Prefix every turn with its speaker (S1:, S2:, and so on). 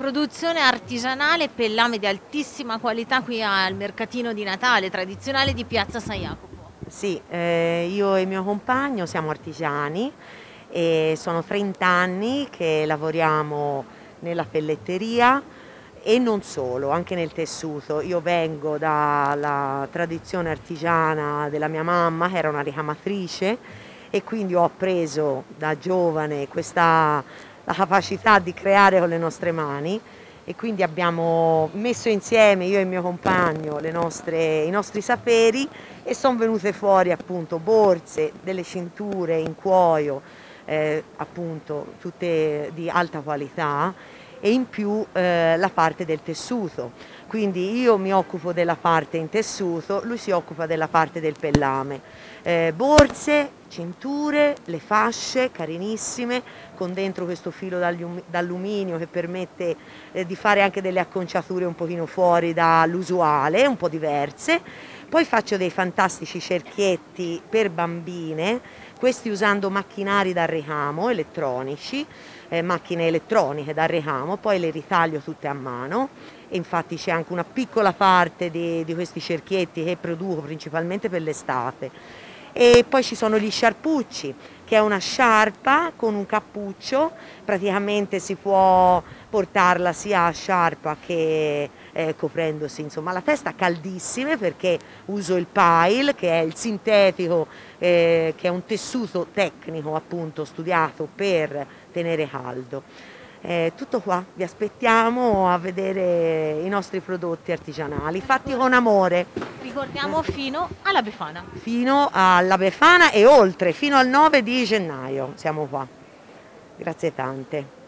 S1: Produzione artigianale pellame di altissima qualità qui al mercatino di Natale tradizionale di Piazza San Jacopo.
S2: Sì, eh, io e mio compagno siamo artigiani e sono 30 anni che lavoriamo nella pelletteria e non solo, anche nel tessuto. Io vengo dalla tradizione artigiana della mia mamma che era una ricamatrice e quindi ho appreso da giovane questa la capacità di creare con le nostre mani e quindi abbiamo messo insieme io e il mio compagno nostre, i nostri saperi e sono venute fuori appunto borse, delle cinture in cuoio, eh, appunto tutte di alta qualità e in più eh, la parte del tessuto. Quindi io mi occupo della parte in tessuto, lui si occupa della parte del pellame. Eh, borse, cinture, le fasce carinissime con dentro questo filo d'alluminio che permette eh, di fare anche delle acconciature un pochino fuori dall'usuale, un po' diverse. Poi faccio dei fantastici cerchietti per bambine, questi usando macchinari da ricamo elettronici, eh, macchine elettroniche da ricamo, poi le ritaglio tutte a mano. Infatti c'è anche una piccola parte di, di questi cerchietti che produco principalmente per l'estate e poi ci sono gli sciarpucci che è una sciarpa con un cappuccio, praticamente si può portarla sia a sciarpa che eh, coprendosi insomma la testa caldissime perché uso il pile che è il sintetico eh, che è un tessuto tecnico appunto studiato per tenere caldo. Eh, tutto qua, vi aspettiamo a vedere i nostri prodotti artigianali fatti con amore.
S1: Ricordiamo fino alla Befana.
S2: Fino alla Befana e oltre, fino al 9 di gennaio siamo qua. Grazie tante.